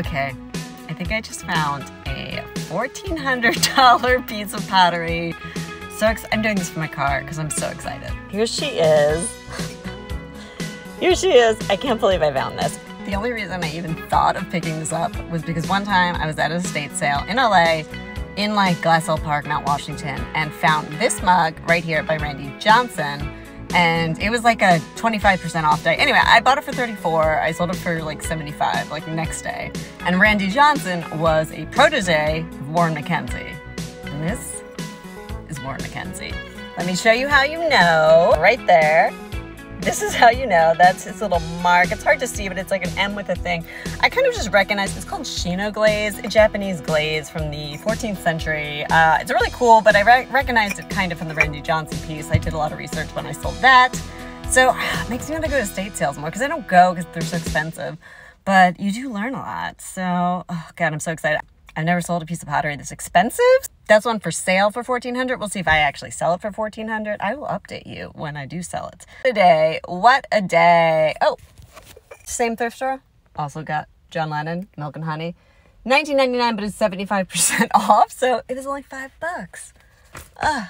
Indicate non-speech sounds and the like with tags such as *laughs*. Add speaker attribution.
Speaker 1: Okay, I think I just found a $1,400 *laughs* piece of pottery. So ex- I'm doing this for my car because I'm so excited. Here she is. Here she is. I can't believe I found this. The only reason I even thought of picking this up was because one time I was at a estate sale in LA in like Glassell Park, Mount Washington, and found this mug right here by Randy Johnston and it was like a 25% off day. Anyway, I bought it for 34. I sold it for like 75, like next day. And Randy Johnston was a protege of Warren MacKenzie. And this is Warren MacKenzie. Let me show you how you know. Right there. This is how you know. That's his little mark. It's hard to see, but it's like an M with a thing. I kind of just recognize it's called Shino glaze, a Japanese glaze from the 14th century. Uh, it's really cool, but I re recognized it kind of from the Randy Johnston piece. I did a lot of research when I sold that. So it makes me want to go to state sales more because I don't go because they're so expensive. But you do learn a lot. So, oh God, I'm so excited. I've never sold a piece of pottery this expensive. That's one for sale for 1400 We'll see if I actually sell it for 1400 I will update you when I do sell it. Today, what a day. Oh, same thrift store. Also got John Lennon, Milk and Honey. 19.99, but it's 75% *laughs* off, so it was only five bucks. Ugh.